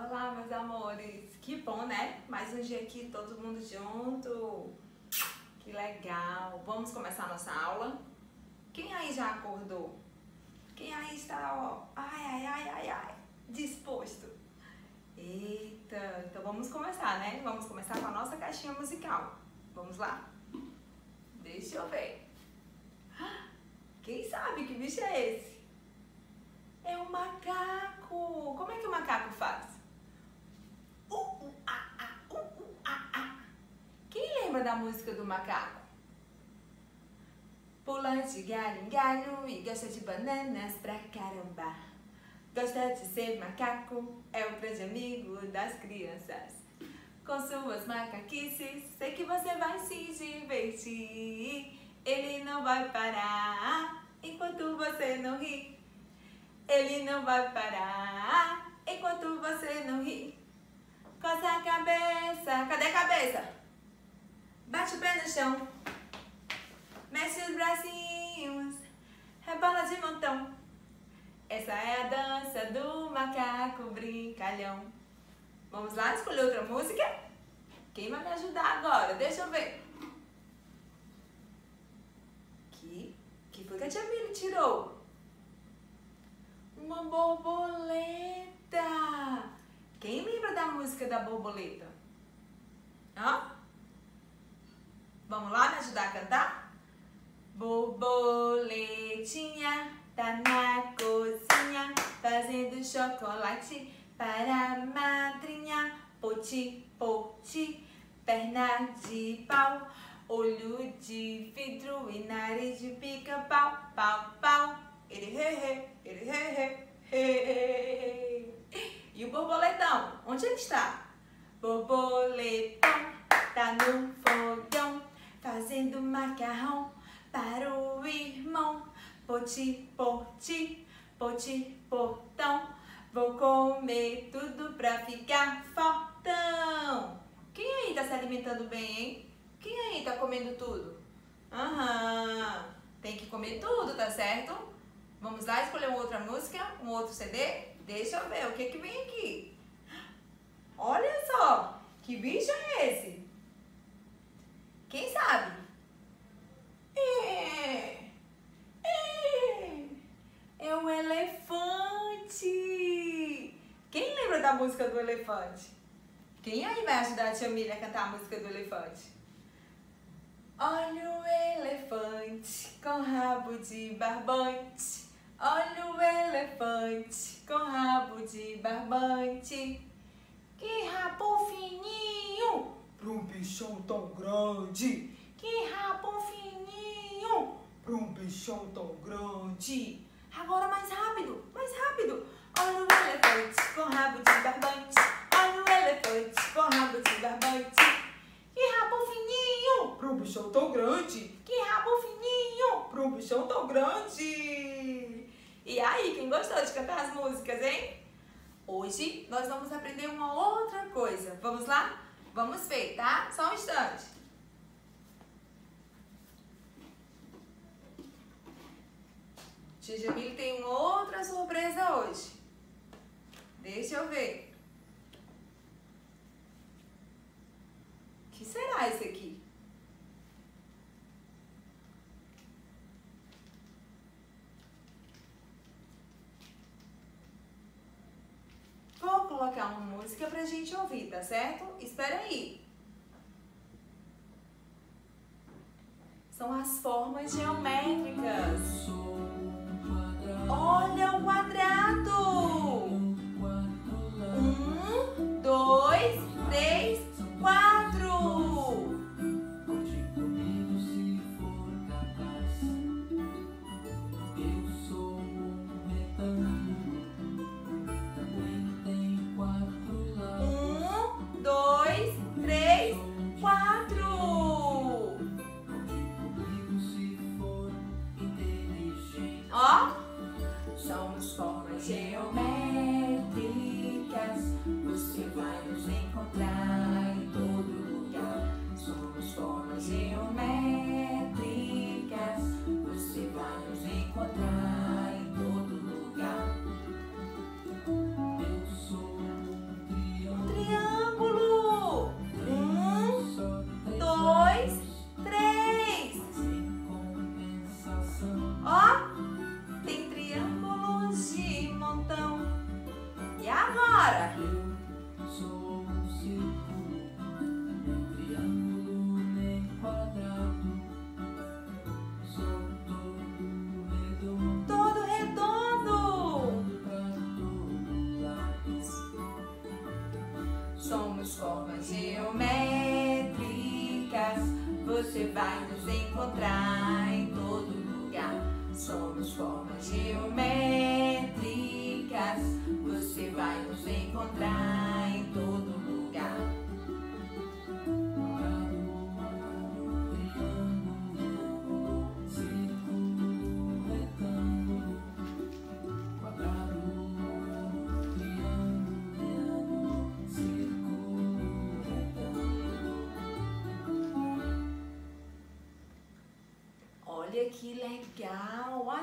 Olá, meus amores. Que bom, né? Mais um dia aqui, todo mundo junto. Que legal. Vamos começar a nossa aula? Quem aí já acordou? Quem aí está, ó, ai, ai, ai, ai, ai, disposto? Eita, então vamos começar, né? Vamos começar com a nossa caixinha musical. Vamos lá? Deixa eu ver. Quem sabe que bicho é esse? É um macaco. Como é que o macaco faz? Lembra da música do macaco? Pula de galho em galho e gosta de bananas pra caramba. Gosta de ser macaco, é o grande amigo das crianças. Com suas macaquices, sei que você vai se divertir. Ele não vai parar enquanto você não ri. Ele não vai parar enquanto você não ri. Coça a cabeça. Cadê a cabeça? Bate o pé no chão. Mexe os bracinhos. Rebola de montão. Essa é a dança do macaco brincalhão. Vamos lá escolher outra música? Quem vai me ajudar agora? Deixa eu ver. Que, que foi que a tia Mili tirou? Uma borboleta. Quem lembra da música da borboleta? Hã? Vamos lá me ajudar a cantar? Borboletinha tá na cozinha fazendo chocolate para a madrinha. Poti, poti, perna de pau, olho de vidro e nariz de pica-pau, pau, pau. Ele he, ele he, he. E o borboletão, onde ele está? Borboletão tá no fazendo macarrão para o irmão. Poti, poti, poti, portão. Vou comer tudo pra ficar fortão. Quem aí tá se alimentando bem, hein? Quem aí tá comendo tudo? Aham, tem que comer tudo, tá certo? Vamos lá escolher uma outra música, um outro CD? Deixa eu ver o que que vem aqui. Olha só, que bicho é esse? Quem sabe? É, é, é um elefante. Quem lembra da música do elefante? Quem aí vai ajudar a tia Milha a cantar a música do elefante? Olha o elefante com rabo de barbante. Olha o elefante com rabo de barbante. Que rabo fininho Pra um bichão tão grande, Que rabo fininho! pra um bichão tão grande. Agora mais rápido, mais rápido! Olha o elefante com rabo de barbante. Olha o elefante com rabo de barbante. Que rabo fininho! Um bichão tão grande, Que rabo fininho! um bichão tão grande. E aí, quem gostou de cantar as músicas, hein? Hoje nós vamos aprender uma outra coisa. Vamos lá? Vamos ver, tá? Só um instante. Tia Jamile tem uma outra surpresa hoje. Deixa eu ver. O que será esse aqui? Vou colocar uma música pra gente ouvir, tá certo? Espera aí. São as formas geométricas.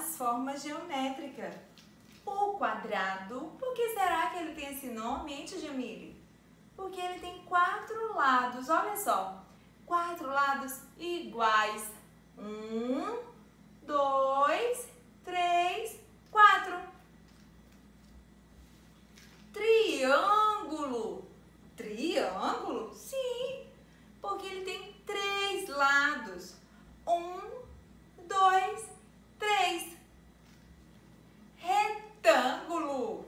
As formas geométricas. O quadrado, por que será que ele tem esse nome, hein, Jamile? Porque ele tem quatro lados, olha só. Quatro lados iguais. Um, dois, três, quatro. Triângulo? Sim, porque ele tem três lados. Um, dois, três. Retângulo.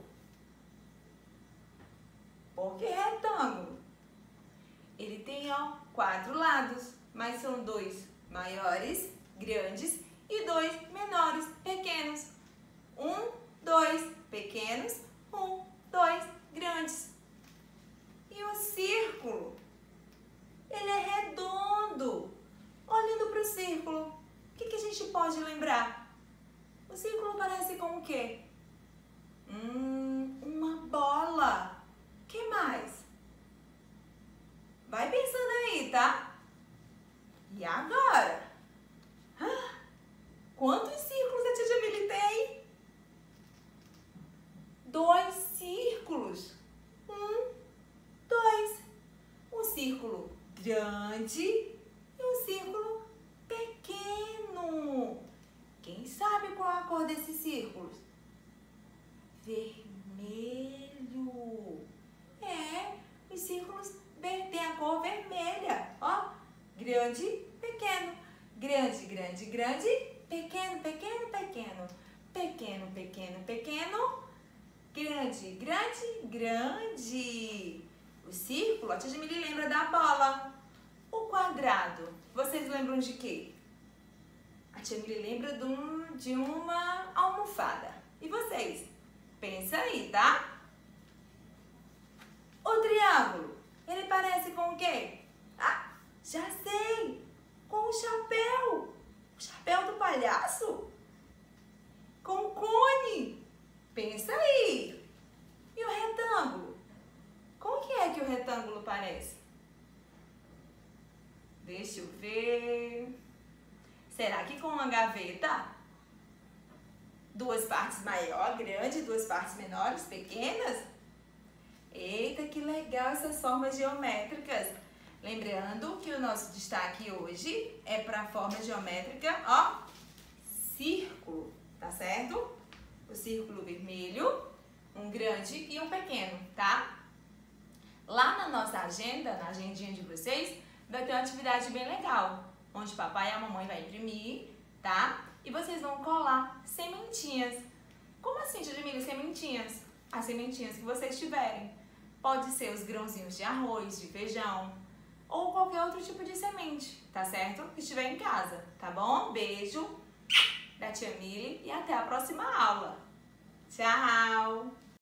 Por que retângulo? Quatro lados, mas são dois maiores, grandes, e dois menores, pequenos. Um, dois pequenos, um, dois grandes. E o círculo? Ele é redondo. Olhando para o círculo, o que, que a gente pode lembrar? O círculo parece com o quê? Hum, uma bola. que mais? Vai pensando tá? E agora? Quantos círculos a tia Jamile tem? Dois círculos. Um, dois. Um círculo grande e um círculo pequeno. Quem sabe qual a cor desses círculos? Vermelho. É, os círculos ver- têm a cor vermelha. Ó, grande, pequeno. Grande. Pequeno, pequeno, pequeno. Pequeno, pequeno, pequeno. Grande, grande, grande. O círculo, a tia Jamile lembra da bola. O quadrado, vocês lembram de quê? A tia Mili lembra de, um- de uma almofada. E vocês? Pensa aí, tá? O triângulo, ele parece com o quê? Ah, já sei! Com o chapéu! O chapéu do palhaço? Com o cone! Pensa aí! E o retângulo? Como que é que o retângulo parece? Deixa eu ver. Será que com uma gaveta? Duas partes maior, grande, duas partes menores, pequenas? Eita, que legal essas formas geométricas. Lembrando que o nosso destaque hoje é para a forma geométrica, ó, círculo, tá certo? O círculo vermelho, um grande e um pequeno, tá? Lá na nossa agenda, na agendinha de vocês, vai ter uma atividade bem legal, onde o papai e a mamãe vai imprimir, tá? E vocês vão colar sementinhas. Como assim, Jamília, sementinhas? As sementinhas que vocês tiverem. Pode ser os grãozinhos de arroz, de feijão, ou qualquer outro tipo de semente, tá certo? Que estiver em casa, tá bom? Beijo da Tia Mili e até a próxima aula. Tchau!